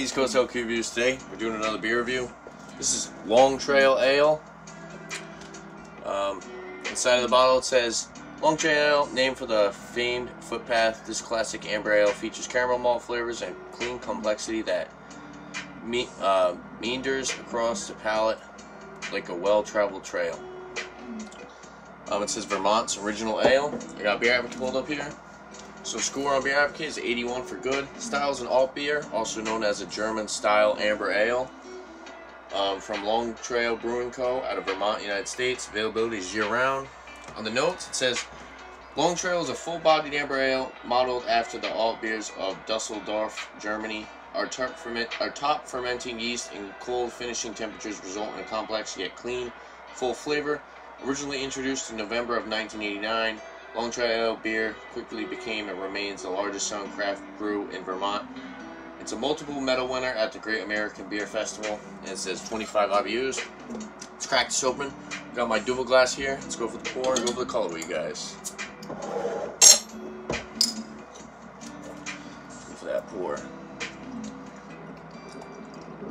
East Coast LQ Reviews today. We're doing another beer review. This is Long Trail Ale. Um, inside of the bottle it says Long Trail Ale, named for the famed footpath. This classic amber ale features caramel malt flavors and clean complexity that me uh, meanders across the palate like a well-traveled trail. Um, it says Vermont's original ale. I got beer advocate pulled up here. So score on beer advocate is 81 for good. Style is an alt beer, also known as a German style amber ale. Um, from Long Trail Brewing Co. out of Vermont, United States. Availability is year round. On the notes, it says Long Trail is a full-bodied amber ale modeled after the alt beers of Dusseldorf, Germany. Our ferment, our top fermenting yeast and cold finishing temperatures result in a complex yet clean, full flavor. Originally introduced in November of 1989, Long Trail beer quickly became and remains the largest selling craft brew in Vermont. It's a multiple medal winner at the Great American Beer Festival, and it says 25 IBUs. Let's crack this open. Got my double glass here. Let's go for the pour and go for the color you guys. Go for that pour.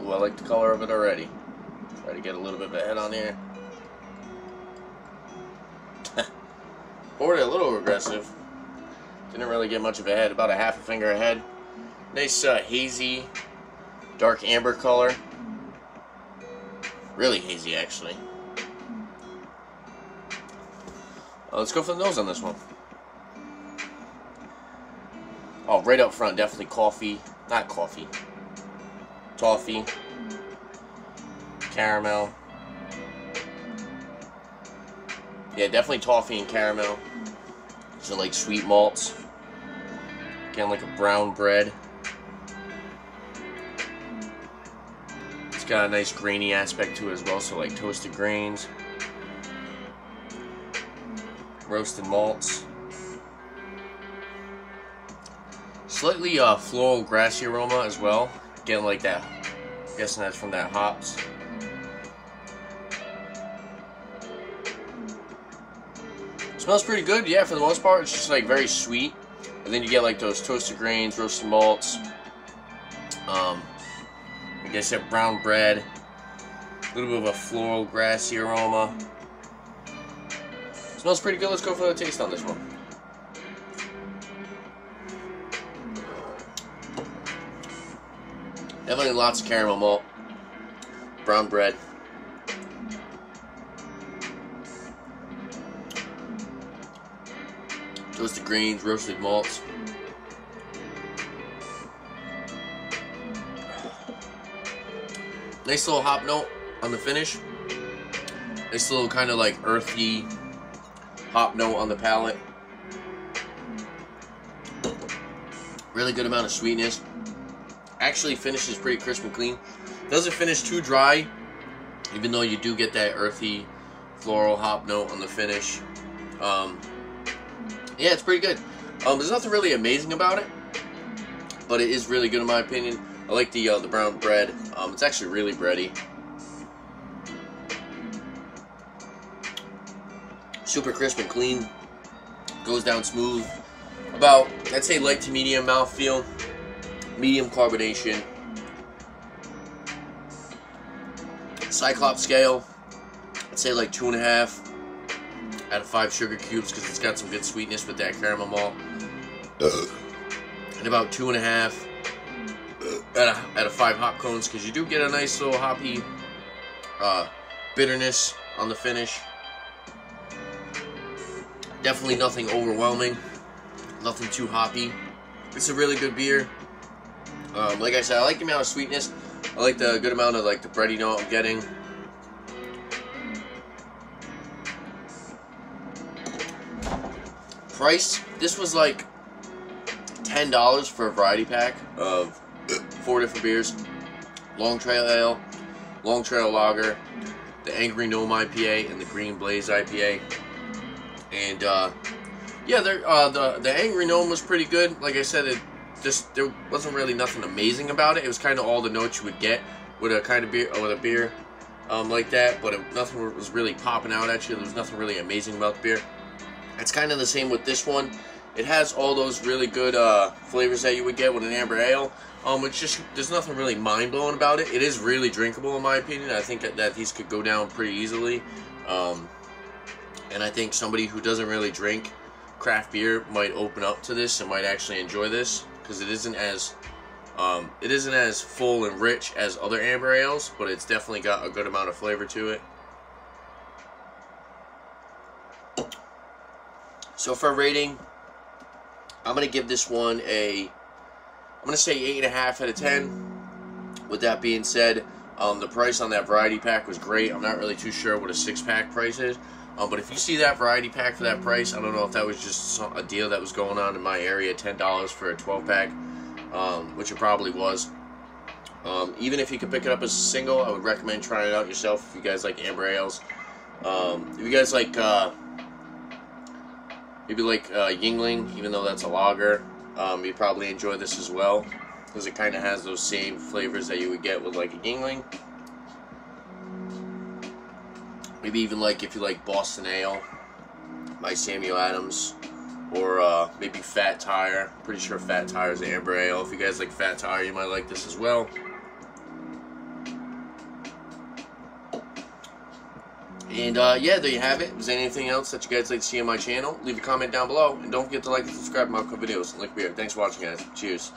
Ooh, I like the color of it already. Try to get a little bit of a head on here. It a little aggressive. Didn't really get much of a head, about a half a finger ahead. Nice uh, hazy, dark amber color. Really hazy, actually. Uh, let's go for the nose on this one. Oh, right up front, definitely coffee. Not coffee. Toffee. Caramel. Yeah, definitely toffee and caramel. So like sweet malts. Again, like a brown bread. It's got a nice grainy aspect to it as well, so like toasted grains. Roasted malts. Slightly uh, floral grassy aroma as well. Getting like that, guessing that's from that hops. Smells pretty good, yeah, for the most part. It's just like very sweet. And then you get like those toasted grains, roasted malts. Um, I said, brown bread. A little bit of a floral, grassy aroma. Smells pretty good. Let's go for the taste on this one. Definitely lots of caramel malt. Brown bread. Toasted grains, roasted malts. Nice little hop note on the finish. Nice little kind of like earthy hop note on the palate. Really good amount of sweetness. Actually finishes pretty crisp and clean. Doesn't finish too dry, even though you do get that earthy floral hop note on the finish. Um, yeah, it's pretty good. Um, there's nothing really amazing about it, but it is really good in my opinion. I like the uh, the brown bread. Um, it's actually really bready. Super crisp and clean. Goes down smooth. About, I'd say light to medium mouthfeel. Medium carbonation. Cyclops scale. I'd say like two and a half out of five sugar cubes because it's got some good sweetness with that caramel malt. and about two and a half out of, out of five hop cones because you do get a nice little hoppy uh, bitterness on the finish. Definitely nothing overwhelming, nothing too hoppy. It's a really good beer. Um, like I said, I like the amount of sweetness. I like the good amount of like the bready note I'm getting. Price, this was like $10 for a variety pack of four different beers. Long Trail Ale, Long Trail Lager, the Angry Gnome IPA, and the Green Blaze IPA. And uh, yeah, uh, the the Angry Gnome was pretty good. Like I said, it just there wasn't really nothing amazing about it. It was kind of all the notes you would get with a kind of beer with a beer um, like that, but it, nothing was really popping out at you. There was nothing really amazing about the beer. It's kind of the same with this one. It has all those really good uh, flavors that you would get with an amber ale, Um, it's just there's nothing really mind blowing about it. It is really drinkable in my opinion. I think that, that these could go down pretty easily. Um, and I think somebody who doesn't really drink craft beer might open up to this and might actually enjoy this because it isn't as um, it isn't as full and rich as other amber ales, but it's definitely got a good amount of flavor to it. So for rating, I'm gonna give this one a I'm say eight and a half out of ten. With that being said, um, the price on that variety pack was great. I'm not really too sure what a six pack price is. Um, but if you see that variety pack for that price, I don't know if that was just a deal that was going on in my area, $10 for a 12 pack, um, which it probably was. Um, even if you could pick it up as a single, I would recommend trying it out yourself if you guys like amber ales. Um, if you guys like, uh, maybe like uh, Yuengling, even though that's a lager, um, you probably enjoy this as well because it kind of has those same flavors that you would get with like a Yuengling. Maybe even like if you like Boston Ale by Samuel Adams. Or uh, maybe Fat Tire. Pretty sure Fat Tire is Amber Ale. If you guys like Fat Tire, you might like this as well. And uh, yeah, there you have it. Is there anything else that you guys like to see on my channel, leave a comment down below. And don't forget to like and subscribe to my videos. Like beer. Thanks for watching, guys. Cheers.